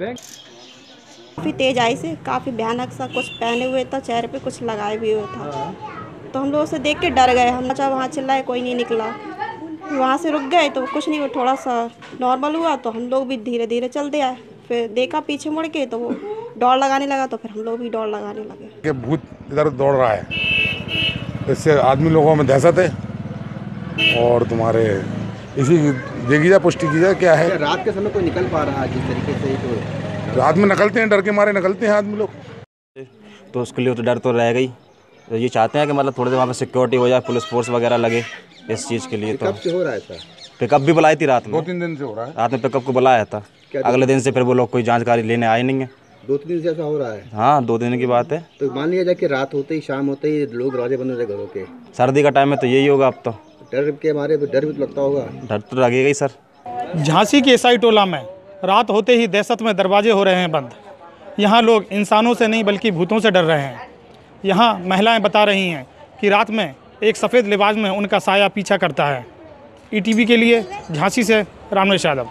काफ़ी तेज आई से, काफ़ी भयानक सा कुछ पहने हुए था, चेहरे पे कुछ लगाए भी हुए था। तो हम लोग उसे देख के डर गए, हम अच्छा वहाँ चिल्लाए, कोई नहीं निकला। वहाँ से रुक गए तो कुछ नहीं, वो थोड़ा सा नॉर्मल हुआ तो हम लोग भी धीरे धीरे चलते आए। फिर देखा पीछे मुड़ के तो वो दौड़ लगाने लगा तो फिर हम लोग भी दौड़ लगाने लगे। कि भूत इधर दौड़ रहा है। इससे आदमी लोगों में दहशत है और तुम्हारे इसी देखी जाए पुष्टि की जाए क्या है? रात के समय कोई निकल पा रहा है जिस तरीके से तो रात में निकलते हैं डर के मारे निकलते हैं आदमी लोग। तो उसके लिए तो डर तो रह गई। तो ये चाहते हैं कि मतलब थोड़ी देर वहाँ पे सिक्योरिटी हो जाए पुलिस फोर्स वगैरह लगे इस चीज़ के लिए तो। से हो रहा है पिकअप भी बुलाई थी रात में। दो तीन दिन से हो रहा है। रात में पिकअप को बुलाया था। अगले दिन से फिर वो लोग कोई जानकारी लेने आए नहीं है। दो तीन दिन से ऐसा हो रहा है? हाँ दो दिन की बात है। तो मान लिया जाए कि रात होते ही शाम होते ही लोग दरवाजे बंद हो जाए घरों के। सर्दी का टाइम है तो यही होगा अब तो। डर के मारे डर भी तो लगता होगा। डर तो लगेगा ही सर। झांसी के ईसाई टोला में रात होते ही दहशत में दरवाजे हो रहे हैं बंद। यहाँ लोग इंसानों से नहीं बल्कि भूतों से डर रहे हैं। यहाँ महिलाएँ बता रही हैं कि रात में एक सफ़ेद लिबाज में उनका साया पीछा करता है। ईटीवी के लिए झांसी से रामेश यादव।